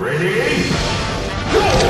Ready? Go!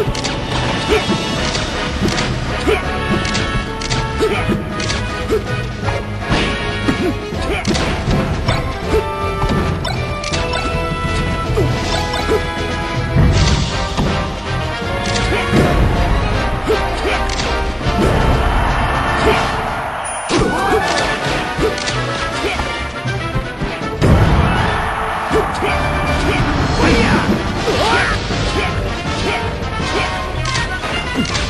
Ha ha ha! Yeah!